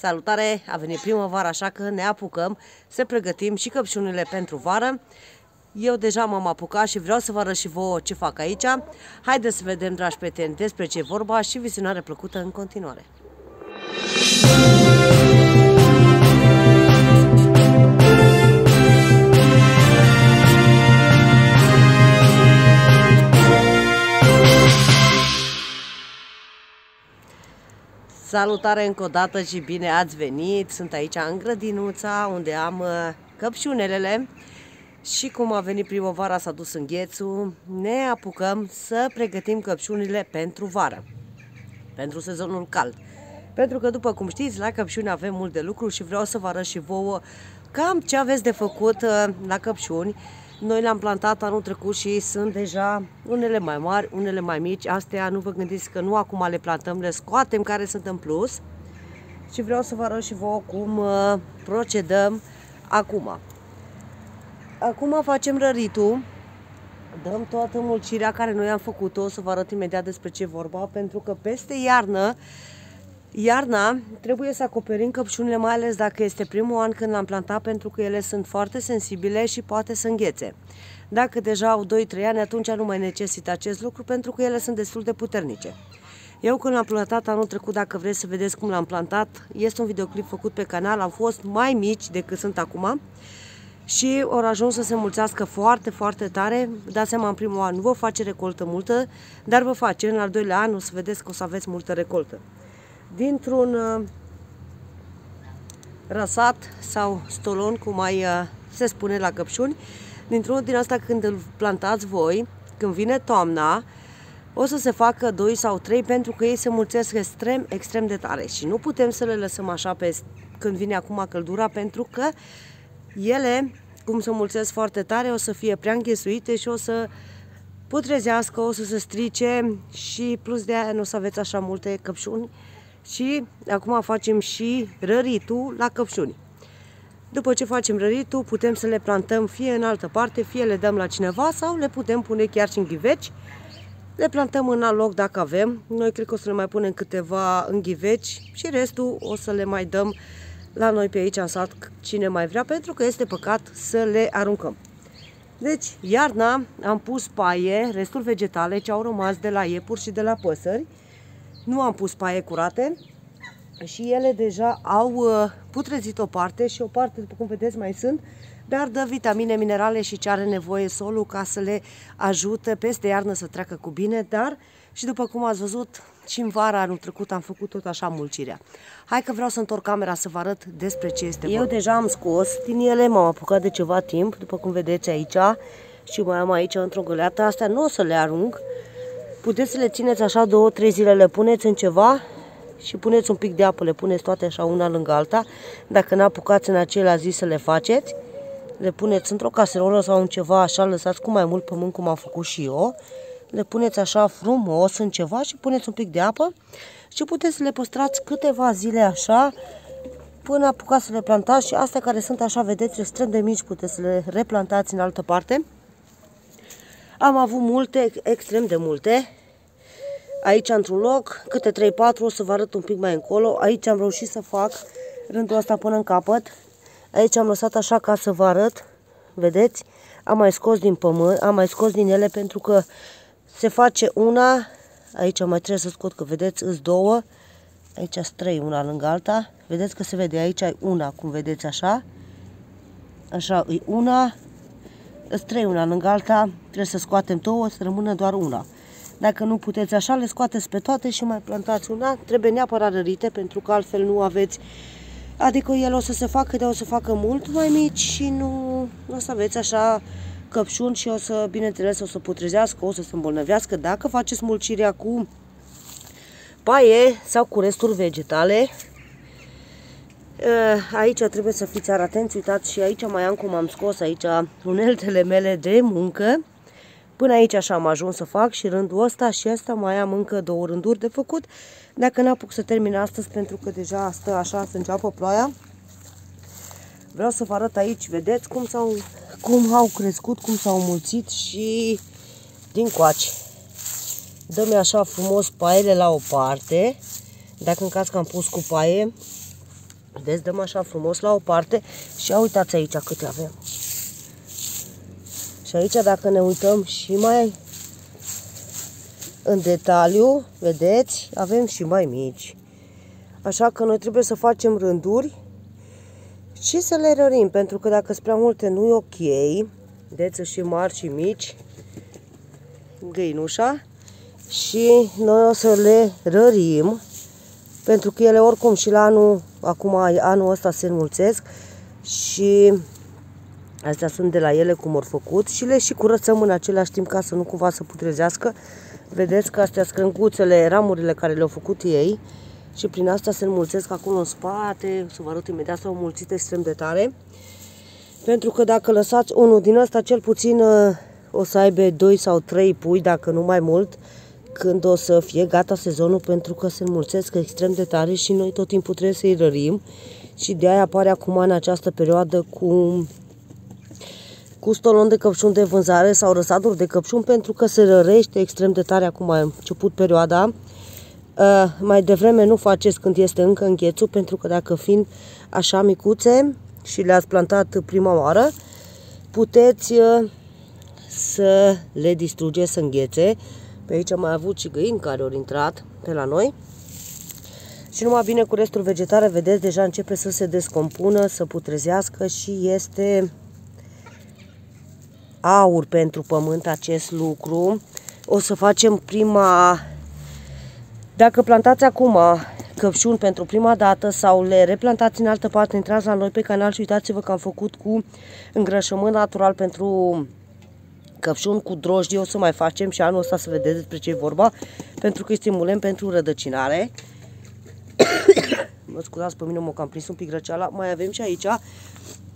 Salutare! A venit primăvara, așa că ne apucăm să pregătim și căpșunile pentru vară. Eu deja m-am apucat și vreau să vă arăt și vouă ce fac aici. Haideți să vedem, dragi prieteni, despre ce e vorba și vizionare plăcută în continuare. Salutare încă o dată și bine ați venit! Sunt aici în grădinuța unde am uh, căpșunelele și cum a venit primăvara, s-a dus înghețul, ne apucăm să pregătim căpșunile pentru vară, pentru sezonul cald. Pentru că, după cum știți, la căpșuni avem mult de lucru și vreau să vă arăt și vouă cam ce aveți de făcut uh, la căpșuni noi le-am plantat anul trecut și sunt deja unele mai mari, unele mai mici. Astea nu vă gândiți că nu acum le plantăm, le scoatem care sunt în plus. Și vreau să vă arăt și vouă cum uh, procedăm acum. Acum facem răritul. Dăm toată mulcirea care noi am făcut-o, o să vă arăt imediat despre ce vorba, pentru că peste iarnă Iarna trebuie să acoperim căpșunile, mai ales dacă este primul an când l-am plantat, pentru că ele sunt foarte sensibile și poate să înghețe. Dacă deja au 2-3 ani, atunci nu mai necesită acest lucru, pentru că ele sunt destul de puternice. Eu când l-am plantat anul trecut, dacă vreți să vedeți cum l-am plantat, este un videoclip făcut pe canal, au fost mai mici decât sunt acum și au ajuns să se mulțească foarte, foarte tare. Dați seama, în primul an nu vă face recoltă multă, dar vă face. În al doilea an o să vedeți că o să aveți multă recoltă dintr-un uh, răsat sau stolon, cum mai uh, se spune la căpșuni, dintr-unul din asta când îl plantați voi, când vine toamna, o să se facă 2 sau 3 pentru că ei se mulțesc extrem, extrem de tare. Și nu putem să le lăsăm așa pe când vine acum căldura pentru că ele, cum se mulțesc foarte tare, o să fie prea înghesuite și o să putrezească, o să se strice și plus de aia nu o să aveți așa multe căpșuni și acum facem și răritul la căpșuni. După ce facem răritul, putem să le plantăm fie în altă parte, fie le dăm la cineva sau le putem pune chiar și în ghiveci. Le plantăm în alt loc dacă avem. Noi cred că o să le mai punem câteva în ghiveci și restul o să le mai dăm la noi pe aici în sat cine mai vrea, pentru că este păcat să le aruncăm. Deci, iarna am pus paie, restul vegetale ce au rămas de la iepuri și de la păsări, nu am pus paie curate și ele deja au uh, putrezit o parte și o parte, după cum vedeți, mai sunt, dar dă vitamine, minerale și ce are nevoie solul ca să le ajute peste iarnă să treacă cu bine, dar și după cum ați văzut, și în vara anul trecut am făcut tot așa mulcirea. Hai că vreau să întorc camera să vă arăt despre ce este Eu deja am scos din ele, m-am apucat de ceva timp, după cum vedeți aici, și mai am aici într-o găleată. Astea nu o să le arunc, Puteți să le țineți așa două, trei zile, le puneți în ceva și puneți un pic de apă, le puneți toate așa una lângă alta. Dacă n-apucați în acelea zi să le faceți, le puneți într-o caserolă sau în ceva așa, lăsați cu mai mult pământ cum am făcut și eu. Le puneți așa frumos în ceva și puneți un pic de apă și puteți să le păstrați câteva zile așa până apucați să le plantați și astea care sunt așa, vedeți, extrem de mici, puteți să le replantați în altă parte. Am avut multe, extrem de multe, aici într-un loc, câte 3-4, o să vă arăt un pic mai încolo. Aici am reușit să fac rândul ăsta până în capăt. Aici am lăsat așa ca să vă arăt, vedeți? Am mai scos din pământ, am mai scos din ele pentru că se face una, aici mai trebuie să scot că vedeți, îs două, aici sunt trei una lângă alta, vedeți că se vede aici ai una, cum vedeți așa, așa e una, îți trei una lângă alta, trebuie să scoatem două, să rămână doar una. Dacă nu puteți așa, le scoateți pe toate și mai plantați una. Trebuie neapărat rărite, pentru că altfel nu aveți... Adică el o să se facă, de o să facă mult mai mici și nu o să aveți așa căpșuni și o să, bineînțeles, o să putrezească, o să se îmbolnăvească. Dacă faceți mulcirea cu paie sau cu resturi vegetale, Eh, aici trebuie să fiți atenți, uitați și aici mai am cum am scos aici uneltele mele de muncă. Până aici așa am ajuns să fac și rândul ăsta și ăsta mai am încă două rânduri de făcut. Dacă n-apuc să termin astăzi pentru că deja stă așa să înceapă ploaia. Vreau să vă arăt aici, vedeți cum, s-au, cum au crescut, cum s-au mulțit și din coace. Dă-mi așa frumos paiele la o parte. Dacă în caz că am pus cu paie, Vedeți, dăm așa frumos la o parte și ia uitați aici câte avem. Și aici dacă ne uităm și mai în detaliu, vedeți, avem și mai mici. Așa că noi trebuie să facem rânduri și să le rărim, pentru că dacă sunt prea multe nu e ok. Vedeți și mari și mici, găinușa. Și noi o să le rărim, pentru că ele oricum și la anul, acum anul ăsta se înmulțesc și astea sunt de la ele cum au făcut și le și curățăm în același timp ca să nu cumva să putrezească. Vedeți că astea scrâncuțele, ramurile care le-au făcut ei și prin asta se înmulțesc acolo în spate, să vă arăt imediat, s-au mulțit extrem de tare. Pentru că dacă lăsați unul din ăsta, cel puțin uh, o să aibă 2 sau 3 pui, dacă nu mai mult, când o să fie gata sezonul, pentru că se înmulțesc extrem de tare și noi tot timpul trebuie să-i rărim. Și de aia apare acum în această perioadă cu cu stolon de căpșuni de vânzare sau răsaduri de căpșuni pentru că se rărește extrem de tare acum a început perioada Uh, mai devreme nu faceți când este încă înghețul, pentru că dacă fiind așa micuțe și le-ați plantat prima oară, puteți uh, să le distrugeți să înghețe. Pe aici am mai avut și găini care au intrat pe la noi. Și numai bine cu restul vegetare, vedeți, deja începe să se descompună, să putrezească și este aur pentru pământ acest lucru. O să facem prima dacă plantați acum căpșuni pentru prima dată sau le replantați în altă parte, intrați la noi pe canal și uitați-vă că am făcut cu îngrășământ natural pentru căpșuni cu drojdie, o să mai facem și anul ăsta să vedeți despre ce e vorba, pentru că stimulăm pentru rădăcinare. mă scuzați pe mine, mă cam prins un pic răceala. Mai avem și aici,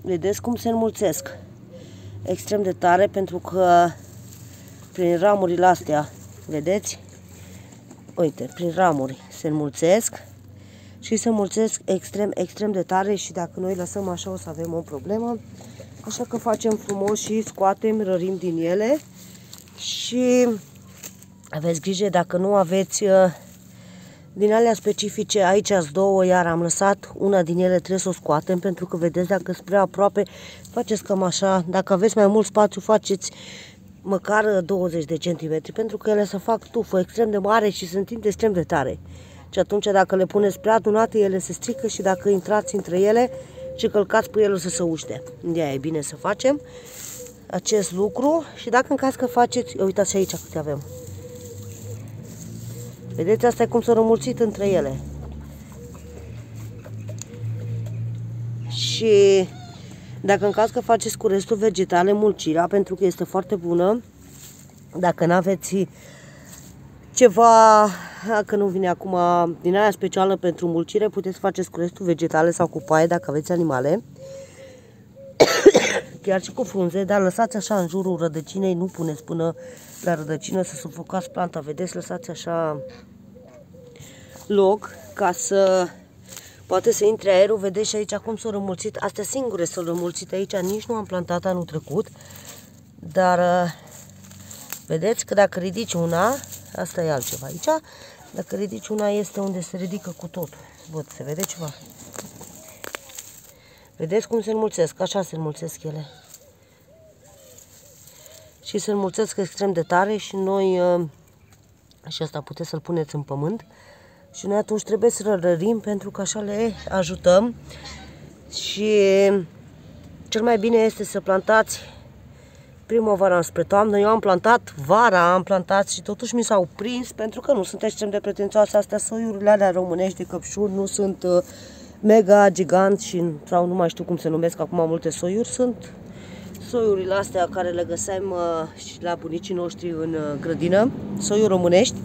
vedeți cum se înmulțesc. Extrem de tare pentru că prin ramurile astea, vedeți, uite, prin ramuri se înmulțesc și se înmulțesc extrem, extrem de tare și dacă noi lăsăm așa o să avem o problemă. Așa că facem frumos și scoatem, rărim din ele și aveți grijă dacă nu aveți uh, din alea specifice, aici sunt două, iar am lăsat una din ele, trebuie să o scoatem pentru că vedeți dacă spre aproape, faceți cam așa, dacă aveți mai mult spațiu, faceți măcar 20 de centimetri, pentru că ele să fac tufă extrem de mare și sunt tinte extrem de tare. Și atunci dacă le puneți prea adunate, ele se strică și dacă intrați între ele și călcați pe ele o să se uște. De e bine să facem acest lucru și dacă în caz că faceți, uitați și aici câte avem. Vedeți, asta e cum s-a rămulțit între ele. Și dacă în caz că faceți cu restul vegetale mulcirea, pentru că este foarte bună, dacă nu aveți ceva, dacă nu vine acum din aia specială pentru mulcire, puteți face cu restul vegetale sau cu paie dacă aveți animale. Chiar și cu frunze, dar lăsați așa în jurul rădăcinei, nu puneți până la rădăcină să sufocați planta, vedeți, lăsați așa loc ca să poate să intre aerul, vedeți și aici cum s-au rămulțit, astea singure s-au rămulțit aici, nici nu am plantat anul trecut, dar uh, vedeți că dacă ridici una, asta e altceva aici, dacă ridici una este unde se ridică cu totul, văd, se vede ceva. Vedeți cum se înmulțesc, așa se înmulțesc ele. Și se înmulțesc extrem de tare și noi, uh, și asta puteți să-l puneți în pământ, și noi atunci trebuie să rărim pentru că așa le ajutăm și cel mai bine este să plantați primăvara spre toamnă. Eu am plantat vara, am plantat și totuși mi s-au prins pentru că nu sunt extrem de pretențioase astea soiurile alea românești de căpșuni, nu sunt uh, mega gigant și sau nu mai știu cum se numesc acum multe soiuri, sunt soiurile astea care le găseam uh, și la bunicii noștri în uh, grădină, soiuri românești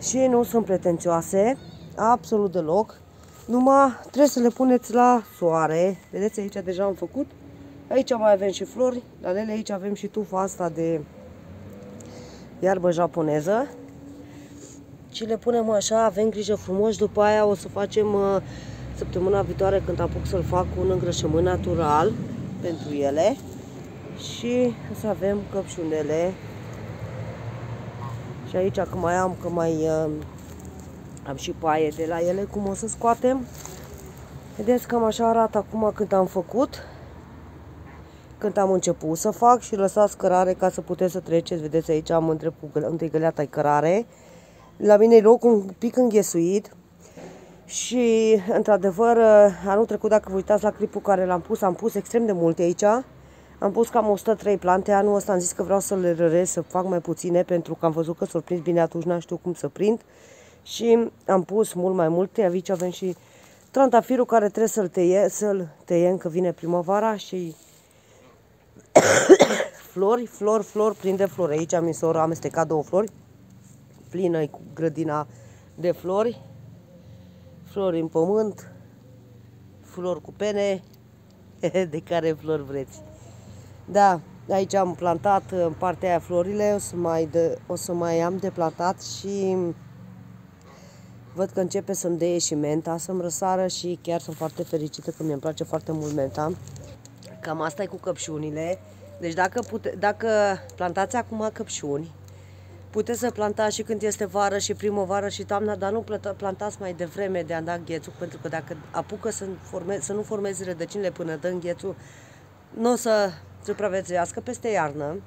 și nu sunt pretențioase, absolut deloc. Numai trebuie să le puneți la soare. Vedeți, aici deja am făcut. Aici mai avem și flori, la ele aici avem și tufa asta de iarbă japoneză. Și le punem așa, avem grijă frumos, după aia o să facem uh, săptămâna viitoare când apuc să-l fac un îngrășământ natural pentru ele. Și o să avem căpșunele și aici că mai am, că mai uh, am și paie de la ele, cum o să scoatem. Vedeți cam așa arată acum când am făcut. Când am început să fac și lăsați cărare ca să puteți să treceți. Vedeți aici am între găleata ai cărare. La mine e locul un pic înghesuit. Și, într-adevăr, anul trecut, dacă vă uitați la clipul care l-am pus, am pus extrem de multe aici. Am pus cam 103 plante. Anul ăsta am zis că vreau să le răresc, să fac mai puține, pentru că am văzut că s-au prins bine atunci, n-am știu cum să prind. Și am pus mult mai multe. Aici avem și trandafirul care trebuie să-l teie, să-l teiem că vine primăvara și flori, flori, flori, prinde flori. Aici am am amestecat două flori, plină cu grădina de flori, flori în pământ, flori cu pene, de care flori vreți. Da, aici am plantat în partea aia florile, o să mai, de, o să mai am de plantat și văd că începe să-mi deie și menta, să-mi răsară și chiar sunt foarte fericită că mi-e place foarte mult menta. Cam asta e cu căpșunile. Deci dacă, pute, dacă plantați acum căpșuni, puteți să plantați și când este vară și primăvară și toamna, dar nu plantați mai devreme de a da ghețul, pentru că dacă apucă să, forme, să nu formeze rădăcinile până dă ghețul, nu o să supraviețuiască peste iarnă.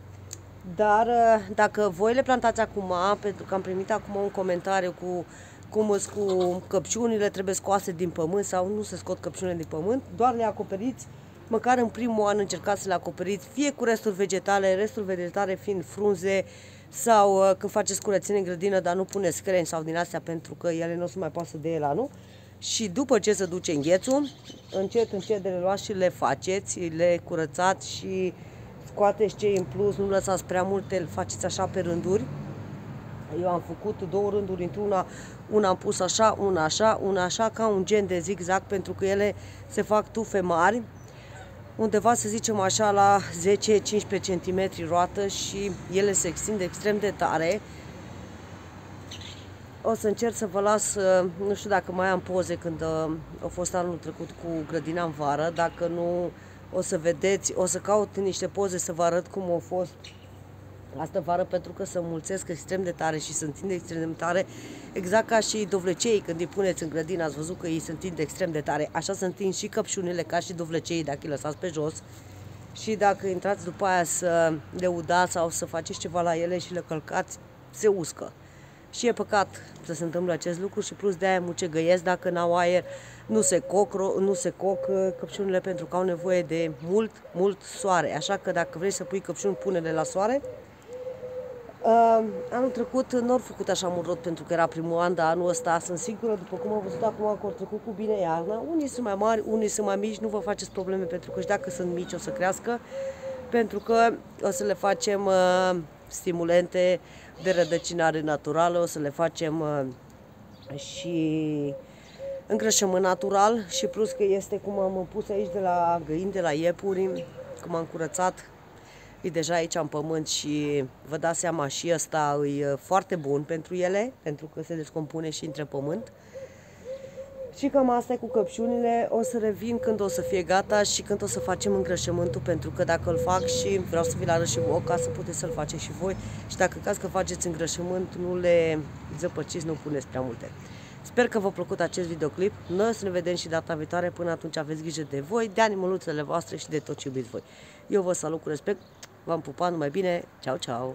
Dar dacă voi le plantați acum, pentru că am primit acum un comentariu cu cum sunt cu căpșunile, trebuie scoase din pământ sau nu se scot căpșunile din pământ, doar le acoperiți măcar în primul an încercați să le acoperiți, fie cu restul vegetale, restul vegetale fiind frunze sau uh, când faceți curățenie în grădină, dar nu puneți creni sau din astea pentru că ele nu o să mai pasă de el nu? Și după ce se duce înghețul, încet, încet de le luați și le faceți, le curățați și scoateți ce în plus, nu lăsați prea multe, le faceți așa pe rânduri. Eu am făcut două rânduri într-una, una am pus așa, una așa, una așa, ca un gen de zigzag, pentru că ele se fac tufe mari undeva, să zicem așa, la 10-15 cm roată și ele se extind extrem de tare. O să încerc să vă las, uh, nu știu dacă mai am poze când uh, a fost anul trecut cu grădina în vară, dacă nu o să vedeți, o să caut niște poze să vă arăt cum a fost Asta vară pentru că se mulțesc extrem de tare și se întinde extrem de tare, exact ca și dovlecei când îi puneți în grădină, ați văzut că ei se întind extrem de tare. Așa se întind și căpșunile ca și dovlecei dacă îi lăsați pe jos. Și dacă intrați după aia să le udați sau să faceți ceva la ele și le călcați, se uscă. Și e păcat să se întâmple acest lucru și plus de aia mucegăiesc dacă n-au aer, nu se coc, nu se coc uh, căpșunile pentru că au nevoie de mult, mult soare. Așa că dacă vrei să pui căpșuni, pune-le la soare Uh, anul trecut nu au făcut așa mult rot pentru că era primul an, dar anul ăsta sunt sigură, după cum am văzut acum că au trecut cu bine iarna. Unii sunt mai mari, unii sunt mai mici, nu vă faceți probleme pentru că și dacă sunt mici o să crească, pentru că o să le facem uh, stimulente de rădăcinare naturală, o să le facem uh, și îngrășământ natural și plus că este cum am pus aici de la găini, de la iepuri, cum am curățat e deja aici în pământ și vă dați seama și ăsta e foarte bun pentru ele, pentru că se descompune și între pământ. Și cam asta e cu căpșunile, o să revin când o să fie gata și când o să facem îngrășământul, pentru că dacă îl fac și vreau să vi-l arăt și vouă, ca să puteți să-l faceți și voi. Și dacă caz că faceți îngrășământ, nu le zăpăciți, nu puneți prea multe. Sper că v-a plăcut acest videoclip. Noi să ne vedem și data viitoare. Până atunci aveți grijă de voi, de animăluțele voastre și de tot ce iubiți voi. Eu vă salut cu respect. V-am pupat numai bine. Ceau, ceau!